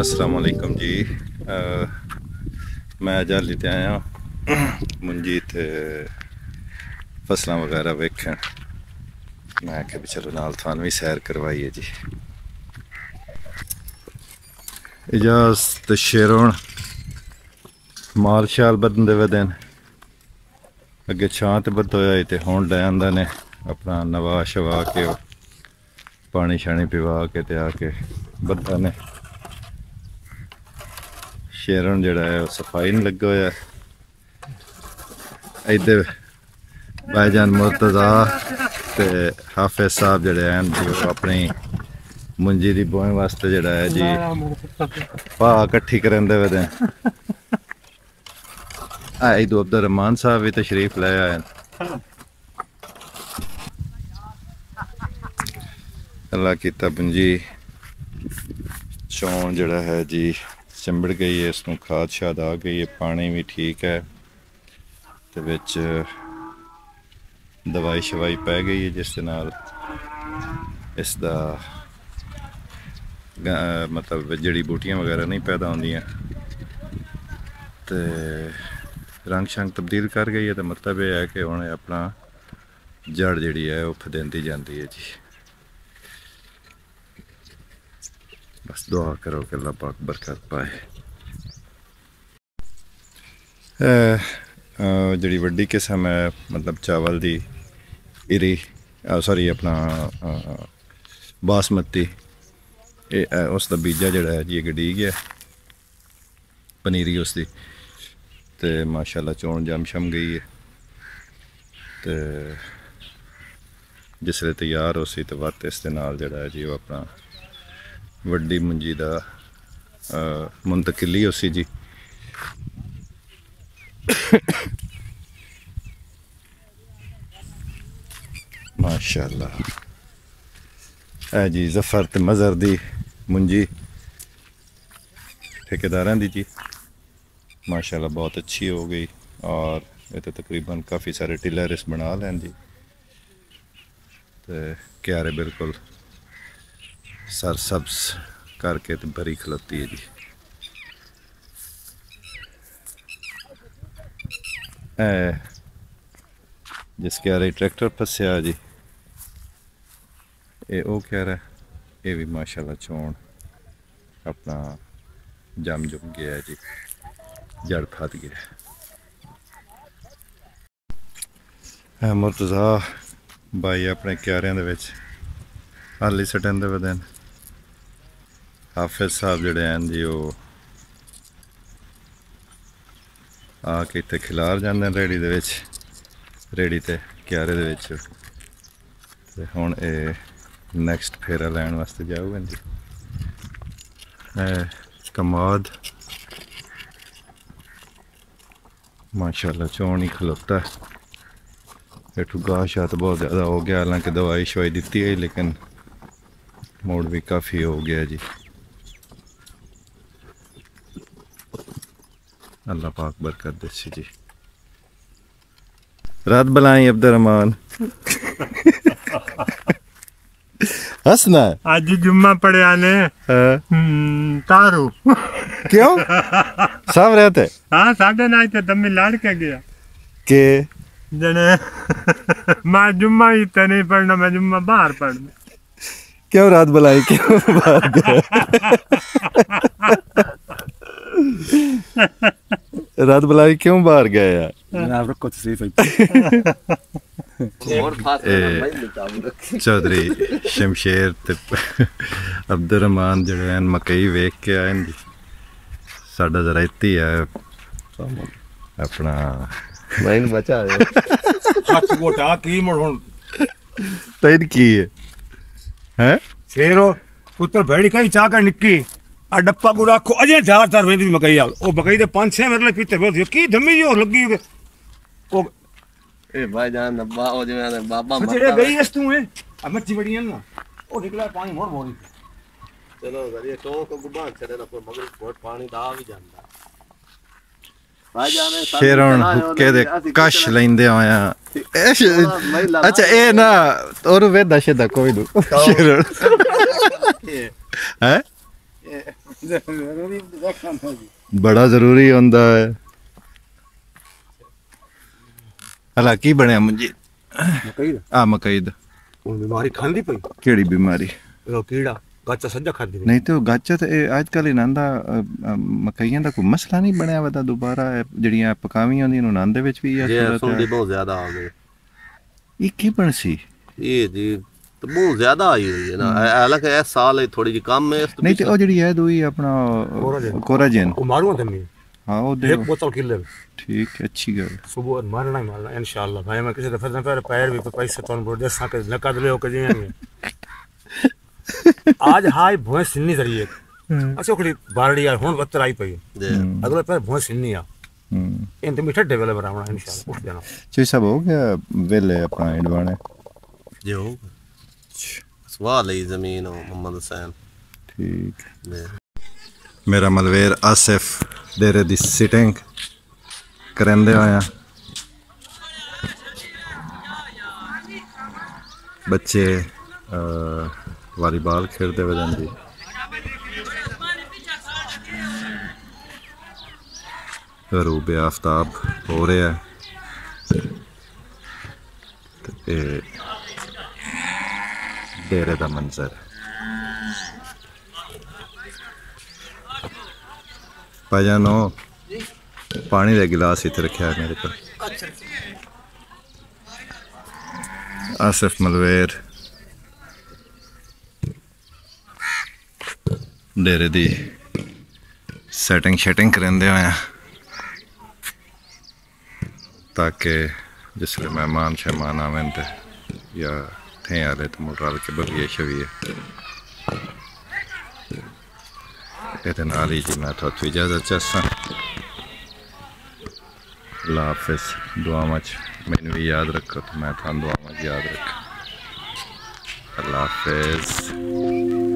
ਅਸਲਾਮ ਵਾਲੇਕਮ ਜੀ। ਮੈਂ ਅੱਜ ਤੇ ਆਇਆ ਮੁੰਜੀ ਤੇ ਫਸਲਾਂ ਵਗੈਰਾ ਵੇਖਣ। ਮੈਂ ਕਿਹਾ ਵੀ ਚਲੋ ਨਾਲ ਤੁਹਾਨੂੰ ਵੀ ਸੈਰ ਕਰਵਾਈਏ ਜੀ। ਇਜਾਜ਼ਤ ਤੇ ਸ਼ੇਰੋਣ ਮਾਲ ਸ਼ਾਲ ਬਦਨ ਦੇ ਵਦਨ ਅੱਗੇ ਛਾਂ ਤੇ ਬੱਦ ਹੋਇਆ ਤੇ ਹੁਣ ਲੈ ਆਂਦਾ ਨੇ ਆਪਣਾ ਨਵਾ ਸ਼ਵਾ ਕੇ, ਪਾਣੀ ਛਾਣੀ ਪਿਵਾ ਕੇ ਤੇ ਆ ਕੇ ਬੱਦਾ ਨੇ। ਸ਼ੇਰਨ ਜਿਹੜਾ ਹੈ ਉਹ ਸਫ਼ਾਈ ਨੂੰ ਲੱਗਾ ਹੋਇਆ ਇੱਧਰ ਭਾਈਜਾਨ ਮੁਰਤਜ਼ਾ ਤੇ ਹਾਫਿਜ਼ ਸਾਹਿਬ ਜਿਹੜੇ ਹਨ ਜੀ ਆਪਣੀ ਮੁੰਜੀ ਦੀ ਬੋਏ ਵਾਸਤੇ ਜਿਹੜਾ ਹੈ ਜੀ ਪਾ ਇਕੱਠੀ ਕਰਨ ਦੇ ਵਦੇ ਆ ਇਹ ਦੋ ਅਬਦਰ ਰਹਿਮਾਨ ਸਾਹਿਬ ਵੀ ਤਸ਼ਰੀਫ ਲੈ ਆਏ ਹਨ। ਅੱਲਾ ਕੀਤਾ ਪੁੰਜੀ ਚੌਣ ਜਿਹੜਾ ਹੈ ਜੀ। ਚੰਬੜ ਗਈ ਹੈ ਇਸ ਨੂੰ ਖਾਦ ਸ਼ਾਦ ਆ ਗਈ ਹੈ ਪਾਣੀ ਵੀ ਠੀਕ ਹੈ। ਤੇ ਵਿੱਚ ਦਵਾਈ ਸ਼ਵਾਈ ਪੈ ਗਈ ਹੈ, ਜਿਸ ਦੇ ਨਾਲ ਇਸ ਦਾ ਮਤਲਬ ਜੜੀ ਬੂਟੀਆਂ ਵਗੈਰਾ ਨਹੀਂ ਪੈਦਾ ਹੁੰਦੀਆਂ। ਤੇ ਰੰਗ ਸ਼ੰਗ ਤਬਦੀਲ ਕਰ ਗਈ ਹੈ, ਤਾਂ ਮਤਲਬ ਇਹ ਹੈ ਕਿ ਹੁਣ ਆਪਣਾ ਜੜ ਜਿਹੜੀ ਹੈ, ਉਹ ਫਦਿੰਦੀ ਜਾਂਦੀ ਹੈ ਜੀ। ਬਸ ਦੁਆ ਕਰੋ ਕਿ ਅੱਲਾਹ ਪਾਕ ਬਰਕਤ ਪਾਏ ਜਿਹੜੀ ਵੱਡੀ ਕਿਸਮ ਹੈ ਮਤਲਬ ਚਾਵਲ ਦੀ ਇਰੀ ਸੌਰੀ ਆਪਣਾ ਬਾਸਮਤੀ ਇਹ ਅਹ, ਉਸ ਦਾ ਬੀਜਾ ਜਿਹੜਾ ਹੈ ਜੀ ਇਹ ਗੜੀ ਗਿਆ ਪਨੀਰੀ ਉਸ ਦੀ ਤੇ ਮਾਸ਼ਾਅੱਲਾ ਚੋਣ ਜਮ ਸ਼ਮ ਗਈ ਹੈ ਤੇ ਜਿਸ ਤਿਆਰ ਹੋ ਸੀ ਤੇ ਵਰਤ ਇਸ ਦੇ ਨਾਲ ਜਿਹੜਾ ਹੈ ਜੀ ਉਹ ਆਪਣਾ ਵੱਡੀ ਮੁੰਜੀ ਦਾ ਅਹ, ਮੁੰਤਕਿਲੀ ਹੋ ਸੀ ਜੀ ਮਾਸ਼ਾਅੱਲਾ। ਹੈ ਜੀ ਜ਼ਫਰ ਤੇ ਮਜ਼ਰ ਦੀ ਮੁੰਜੀ ਠੇਕੇਦਾਰਾਂ ਦੀ ਜੀ। ਮਾਸ਼ਾਅੱਲਾ ਬਹੁਤ ਅੱਛੀ ਹੋ ਗਈ ਔਰ ਇਹ ਤੇ ਤਕਰੀਬਨ ਕਾਫੀ ਸਾਰੇ ਟਿਲਰ ਇਸ ਬਣਾ ਲੈਣ ਜੀ ਤੇ ਕਿਆਰੇ ਬਿਲਕੁਲ ਸਰ ਸਬਸ ਕਰਕੇ ਤੇ ਬਰੀ ਖਲੋਤੀ ਹੈ ਜੀ। ਇਹ ਜਿਸ ਕਿਆਰੇ ਟਰੈਕਟਰ ਫਸਿਆ ਜੀ, ਇਹ ਉਹ ਕਿਆਰਾ, ਇਹ ਵੀ ਮਾਸ਼ਾਅੱਲਾ ਚੋਣ ਆਪਣਾ ਜਮ ਜੁਮ ਗਿਆ ਜੀ, ਜੜ ਫਤ ਗਿਆ। ਹੈ ਮੁਰਤਜ਼ਾ ਬਾਈ ਆਪਣੇ ਕਿਆਰਿਆਂ ਦੇ ਵਿੱਚ ਹਾਲੀ ਸਟਨ ਦੇ ਵਦਨ ਹਾਫਿਜ਼ ਸਾਹਿਬ ਜਿਹੜੇ ਹਨ ਜੀ ਉਹ ਆ ਕੇ ਇੱਥੇ ਖਿਲਾਰ ਜਾਂਦੇ ਨੇ ਰੇੜੀ ਦੇ ਵਿੱਚ ਰੇੜੀ ਤੇ ਕਿਆਰੇ ਦੇ ਵਿੱਚ। ਤੇ ਹੁਣ ਇਹ ਨੈਕਸਟ ਫੇਰਾ ਲੈਣ ਵਾਸਤੇ ਜਾਊਗਾ ਜੀ। ਇਹ ਕਮਾਦ। ਮਾਸ਼ਾਅੱਲਾ ਚੋਣ ਹੀ ਖਲੋਤਾ। ਹੈ ਇਹ ਗਾਹ ਸ਼ਾਤ ਬਹੁਤ ਜ਼ਿਆਦਾ ਹੋ ਗਿਆ, ਹਾਲਾਂਕਿ ਦਵਾਈ ਸ਼ਵਾਈ ਦਿੱਤੀ ਹੈ ਲੇਕਿਨ ਮੋੜ ਵੀ ਕਾਫੀ ਹੋ ਗਿਆ ਜੀ। अल्लाह पाक बरकत दे जी। रात बलाएँ अब्दुलरमान हंसना है। आज जुम्मा पड़े आने। हाँ। हम्म, तारू। क्यों? सब रहते। हाँ साडे ना थे दम में लाड़ के गया। के? जने मैं जुम्मा ही तो नहीं पढ़ना मैं जुम्मा बाहर पढ़ना। क्यों रात बुलाई क्यों बाहर रात बलाई क्यों बाहर गए यार? चौधरी शमशेर अब्दुल रहमान जो मकई वेख के आए न जरा इतनी है। अपना मैं बचा है सच गोटा की मुड़ हुन? तो तैन की है। हैं? शेरो पुत्र भेड़ी कहीं चाकर निक्की? ਕੀ ਹੈ ਹੈ ਫੇਰੋ ਪੁੱਤਰ ਭੈੜੀ ਕਈ ਚਾਹ ਕਰ ਨਿੱਕੀ ਆ ਡੱਪਾ ਕੋ ਰੱਖੋ ਅਜੇ ਧਾਰ ਧਾਰ ਵੇਂਦੀ ਵੀ ਮਕਈ ਆਲ ਉਹ ਮਕਈ ਦੇ ਪੰਜ ਛੇ ਮੇਰੇ ਲਈ ਪੀਤੇ ਵੇ ਕੀ ਧੰਮੀ ਜੀ ਹੋਰ ਲੱਗੀ ਹੋਵੇ। ਉਹ ਇਹ ਭਾਈ ਜਾਨ ਨੱਬਾ ਉਹ ਜਿਵੇਂ ਬਾਬਾ ਜਿਹੜੇ ਗਈ ਇਸ ਤੂੰ ਇਹ ਆ ਮੱਛੀ ਬੜੀਆਂ ਨਾ ਉਹ ਨਿਕਲਿਆ ਪਾਣੀ ਮੋੜ ਮੋੜੀ ਚਲੋ ਕਰੀਏ ਟੋ ਕੋ ਗੁਬਾਨ ਛੜੇ ਨਾ ਕੋਈ ਮਗਰ ਕੋਟ ਪਾਣੀ ਦਾ ਆ ਵੀ ਜਾਂਦਾ ਭਾਈ ਜਾਨ ਸ਼ੇਰਣ ਹੁੱਕੇ ਦੇ ਕਸ਼ ਲੈਂਦੇ ਆਇਆ ਇਹ ਸ਼- ਅੱਛਾ ਇਹ ਨਾ ਔਰ ਵੇਦਾ ਸ਼ਦਾ ਕੋਈ ਨੂੰ ਸ਼ੇਰਣ ਹੈ ਬੜਾ ਜ਼ਰੂਰੀ ਹੁੰਦਾ ਹੈ। ਹਲਾ ਕੀ ਬਣਿਆ ਮੁੰਜੀ? ਮਕਈ ਦਾ। ਆ ਮਕਈ ਦਾ। ਉਹ ਬਿਮਾਰੀ ਖਾਂਦੀ ਪਈ। ਕਿਹੜੀ ਬਿਮਾਰੀ? ਉਹ ਕੀੜਾ ਗੱਚਾ ਸੱਜਾ ਖਾਂਦੀ ਨਹੀਂ ਤੇ ਉਹ ਗੱਚ ਤੇ ਅੱਜ ਕੱਲ ਇਹਨਾਂ ਦਾ ਮਕਈਆਂ ਦਾ ਕੋਈ ਮਸਲਾ ਨਹੀਂ ਬਣਿਆ ਵਾ ਤਾਂ ਦੁਬਾਰਾ ਜਿਹੜੀਆਂ ਪਕਾਵੀਆਂ ਹੁੰਦੀਆਂ ਨੂੰ ਨੰਦ ਵਿੱਚ ਵੀ ਸੂਰਤ ਸੁਣਦੀ ਬਹੁਤ ਜ਼ਿਆਦਾ ਆ ਗਈ। ਇਹ ਕੀ ਬਣ ਸੀ? ਇਹ ਜੀ ਤੇ ਬਹੁਤ ਜ਼ਿਆਦਾ ਆਈ ਹੋਈ ਹੈ ਨਾ ਹਾਲਾਂਕਿ ਇਸ ਸਾਲ ਥੋੜੀ ਜਿਹੀ ਕਮ ਹੈ ਇਸ ਤੋਂ ਨਹੀਂ ਤੇ ਉਹ ਜਿਹੜੀ ਹੈ ਦੋਈ ਆਪਣਾ ਕੋਰਾਜਨ। ਕੋਰਾਜਨ ਉਹ ਮਾਰੂ ਤੰਮੀ ਹਾਂ ਉਹ ਦੇ ਇੱਕ ਬੋਤਲ ਕਿੱਲੇ ਠੀਕ ਹੈ, ਅੱਛੀ ਗੱਲ ਸੁਬਹ ਮਾਰਨਾ ਹੀ ਮਾਰਨਾ ਇਨਸ਼ਾਅੱਲਾ ਭਾਈ ਮੈਂ ਕਿਸੇ ਦਫੇ ਫਿਰ ਪੈਰ ਵੀ ਪੈਸੇ ਤੁਹਾਨੂੰ ਬੋਲ ਦੇ ਸਾਕੇ ਨਕਦ ਲਿਓ ਕਿ ਜਿਵੇਂ आज हाय भोए सिन्नी जरिए अच्छा ओकड़ी बारड़ी यार हुन बत्तर आई पई ਜੇ अगले पर भोए सिन्नी आ ਹੂੰ इन ते मिठा डेवलप बनावना इंशाल्लाह उठ जाना ਚੀ ਸਭ ਹੋ ਗਿਆ ਵੇਲੇ ਆਪਣਾ ਇਡਵਾਣੇ ਜੇ ਹੋ ਸਵਾਲ वाली ज़मीन मोहम्मद हुसैन ठीक। मेरा मलवेर आसिफ डेरे दी सिटिंग करेंदे होया बच्चे वॉलीबॉल खेलते हुए जी रूब आफ्ताब हो रहा है। ਰਿਹਾ ਹੈ ਤੇ ਇਹ ਡੇਰੇ ਦਾ ਮੰਜ਼ਰ ਹੈ ਭਾਜਨੋ ਪਾਣੀ ਦਾ ਗਿਲਾਸ ਇੱਥੇ ਰੱਖਿਆ ਹੈ ਮੇਰੇ ਕੋਲ ਆਸਿਫ ਮਲਵੇਰ ਡੇਰੇ ਦੀ ਸੈਟਿੰਗ ਸ਼ੈਟਿੰਗ ਕਰਿੰਦੇ ਹੋਇਆ ਤਾਂ ਕਿ ਜਿਸ ਵੇਲੇ ਮਹਿਮਾਨ ਸ਼ਹਿਮਾਨ ਆਵਣ ਤੇ ਜਾਂ हैं यार तो मोटर के बगिया शवी नाल ही जी मैं थो इजाज़त चाहता अल्लाह दुआव मैंने भी याद रखो तो मैं तो थानू दुआव याद रखा। अल्लाह हाफिज़।